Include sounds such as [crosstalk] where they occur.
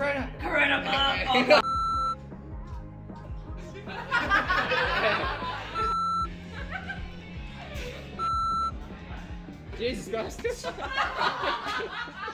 Corona. Corona [laughs] Bob. Jesus Christ. [laughs]